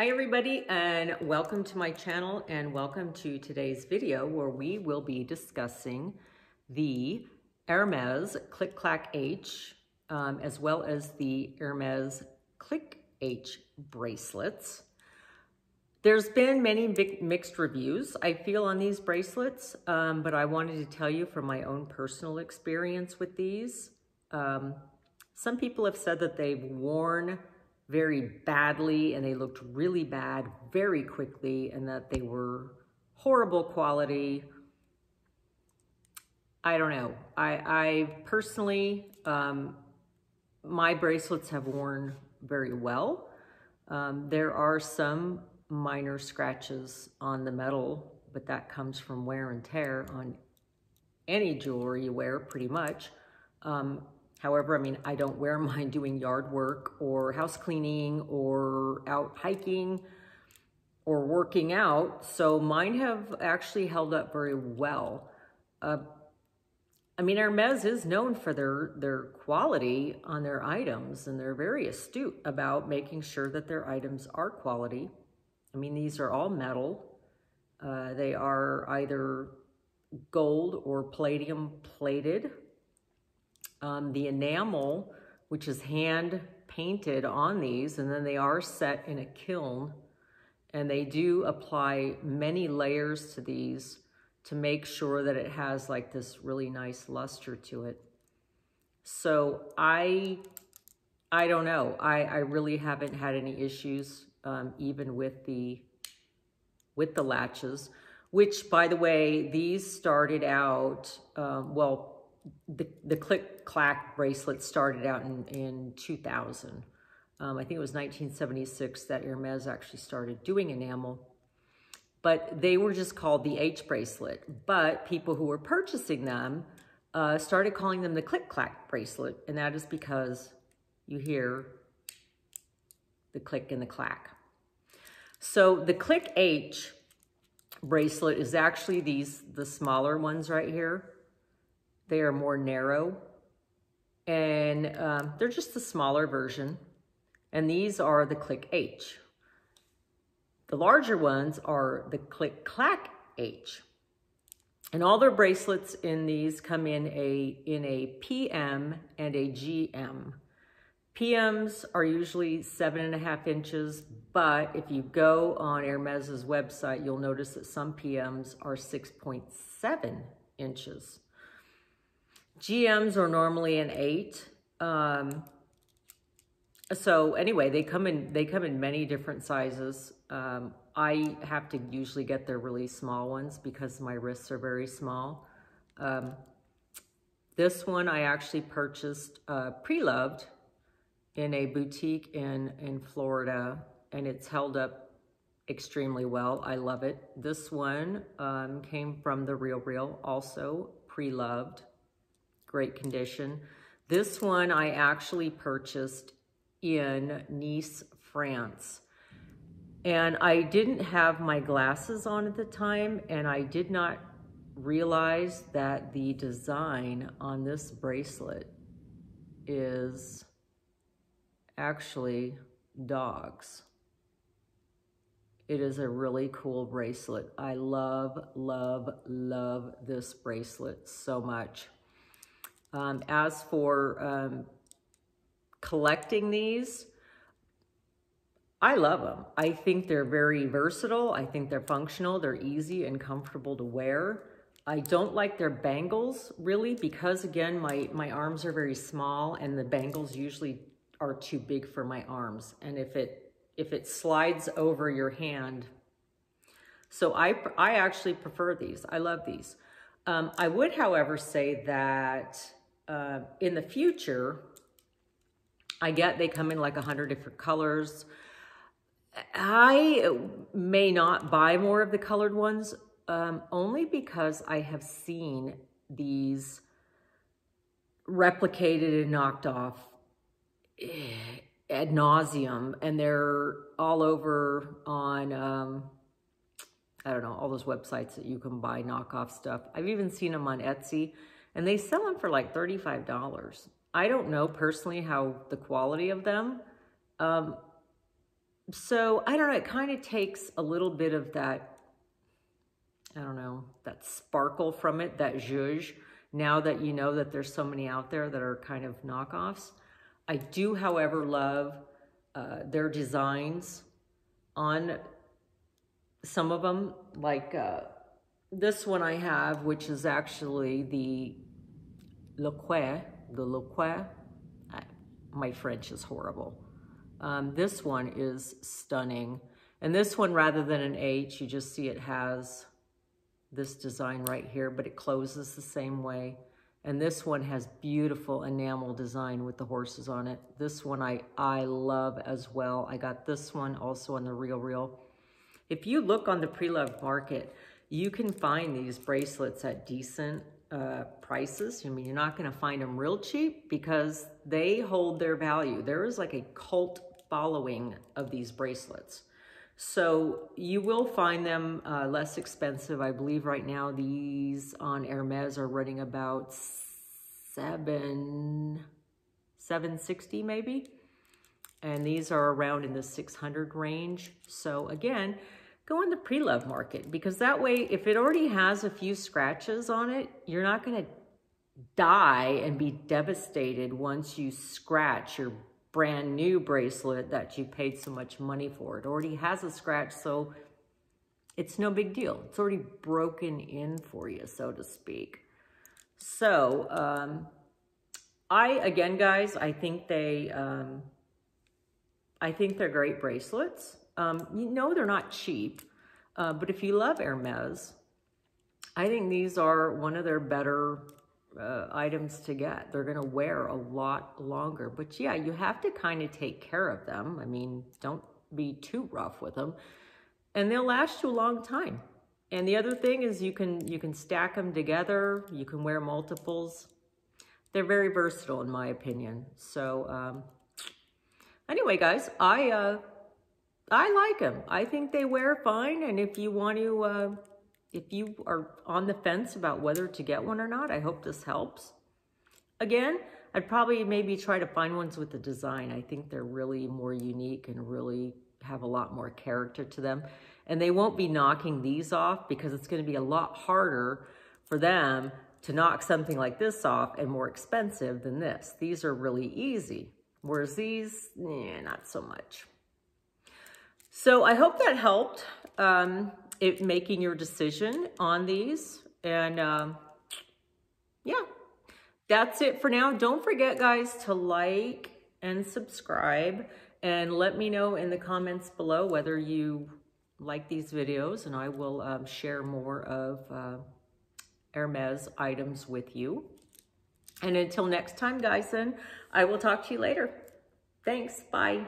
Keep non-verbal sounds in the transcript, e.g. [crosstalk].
Hi everybody and welcome to my channel and welcome to today's video where we will be discussing the Hermes Click Clack H um, as well as the Hermes Click H bracelets. There's been many mixed reviews, I feel, on these bracelets, um, but I wanted to tell you from my own personal experience with these. Um, some people have said that they've worn very badly and they looked really bad very quickly and that they were horrible quality. I don't know. I, I personally, um, my bracelets have worn very well. Um, there are some minor scratches on the metal, but that comes from wear and tear on any jewelry you wear pretty much. Um, However, I mean, I don't wear [laughs] mine doing yard work or house cleaning or out hiking or working out. So mine have actually held up very well. Uh, I mean, Hermes is known for their, their quality on their items, and they're very astute about making sure that their items are quality. I mean, these are all metal. Uh, they are either gold or palladium plated. Um, the enamel, which is hand painted on these, and then they are set in a kiln. And they do apply many layers to these to make sure that it has like this really nice luster to it. So I, I don't know. I, I really haven't had any issues um, even with the, with the latches, which by the way, these started out, um, well, the, the click clack bracelet started out in, in 2000. Um, I think it was 1976 that Hermes actually started doing enamel. But they were just called the H bracelet. But people who were purchasing them uh, started calling them the click clack bracelet. And that is because you hear the click and the clack. So the click H bracelet is actually these, the smaller ones right here. They are more narrow and um, they're just the smaller version. And these are the Click H. The larger ones are the Click Clack H. And all their bracelets in these come in a, in a PM and a GM. PMs are usually seven and a half inches, but if you go on Hermes's website, you'll notice that some PMs are 6.7 inches. GMs are normally an eight. Um, so anyway, they come in they come in many different sizes. Um, I have to usually get their really small ones because my wrists are very small. Um, this one I actually purchased uh, pre-loved in a boutique in, in Florida, and it's held up extremely well. I love it. This one um, came from The Real Real, also pre-loved great condition. This one I actually purchased in Nice, France. And I didn't have my glasses on at the time, and I did not realize that the design on this bracelet is actually dogs. It is a really cool bracelet. I love, love, love this bracelet so much. Um, as for um, collecting these, I love them. I think they're very versatile. I think they're functional. They're easy and comfortable to wear. I don't like their bangles really because again, my, my arms are very small and the bangles usually are too big for my arms. And if it, if it slides over your hand, so I, I actually prefer these. I love these. Um, I would, however, say that uh, in the future, I get they come in like a hundred different colors. I may not buy more of the colored ones um, only because I have seen these replicated and knocked off eh, ad nauseum and they're all over on um, I don't know all those websites that you can buy knockoff stuff I've even seen them on Etsy and they sell them for like $35. I don't know personally how the quality of them. Um, so I don't know, it kind of takes a little bit of that, I don't know, that sparkle from it, that zhuzh, now that you know that there's so many out there that are kind of knockoffs. I do, however, love uh, their designs on some of them, like uh, this one I have, which is actually the Leque, the Leque. My French is horrible. Um, this one is stunning. And this one, rather than an H, you just see it has this design right here, but it closes the same way. And this one has beautiful enamel design with the horses on it. This one I, I love as well. I got this one also on the Real Real. If you look on the pre-loved market, you can find these bracelets at decent uh, prices. I mean, you're not going to find them real cheap because they hold their value. There is like a cult following of these bracelets. So you will find them uh, less expensive. I believe right now these on Hermes are running about seven, 760 maybe. And these are around in the 600 range. So again, go in the pre-love market because that way, if it already has a few scratches on it, you're not going to die and be devastated once you scratch your brand new bracelet that you paid so much money for. It already has a scratch, so it's no big deal. It's already broken in for you, so to speak. So, um, I, again, guys, I think they, um, I think they're great bracelets. Um, you know they're not cheap, uh, but if you love Hermes, I think these are one of their better uh, items to get. They're going to wear a lot longer. But yeah, you have to kind of take care of them. I mean, don't be too rough with them. And they'll last you a long time. And the other thing is you can you can stack them together. You can wear multiples. They're very versatile in my opinion. So um, anyway, guys, I uh, I like them. I think they wear fine. And if you want to uh, if you are on the fence about whether to get one or not, I hope this helps. Again, I'd probably maybe try to find ones with the design. I think they're really more unique and really have a lot more character to them. And they won't be knocking these off because it's going to be a lot harder for them to knock something like this off and more expensive than this. These are really easy, whereas these, eh, not so much. So I hope that helped. Um, it, making your decision on these. And um, yeah, that's it for now. Don't forget, guys, to like and subscribe. And let me know in the comments below whether you like these videos. And I will um, share more of uh, Hermes items with you. And until next time, guys, then I will talk to you later. Thanks. Bye.